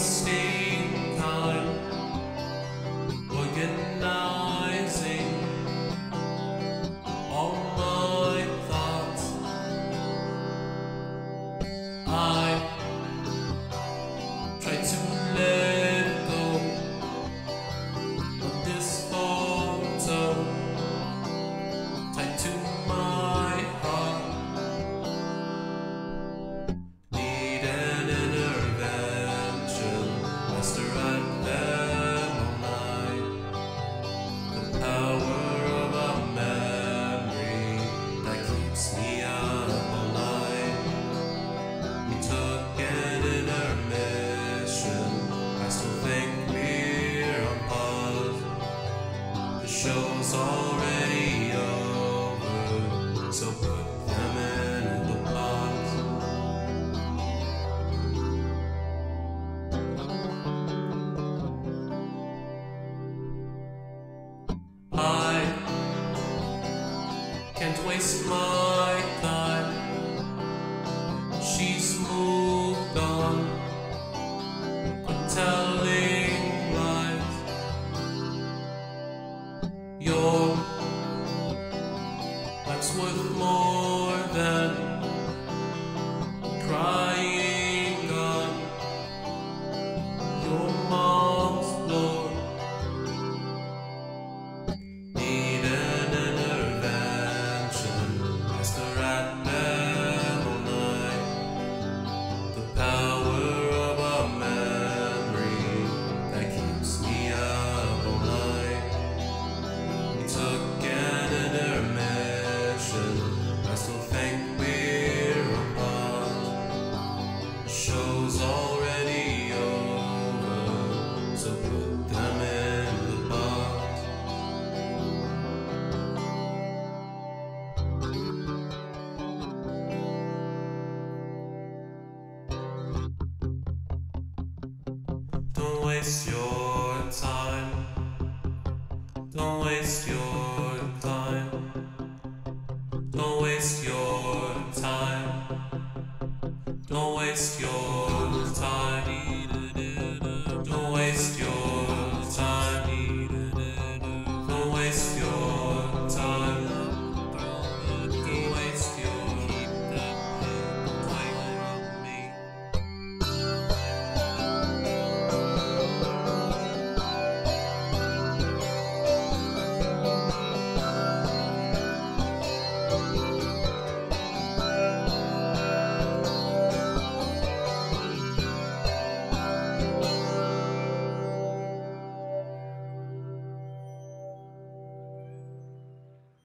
stay. show's already over, so put them in the box. I can't waste my time. Life's worth more than Don't waste your time. Don't waste your time. Don't waste your time. Don't waste your time. Don't waste your time. Don't waste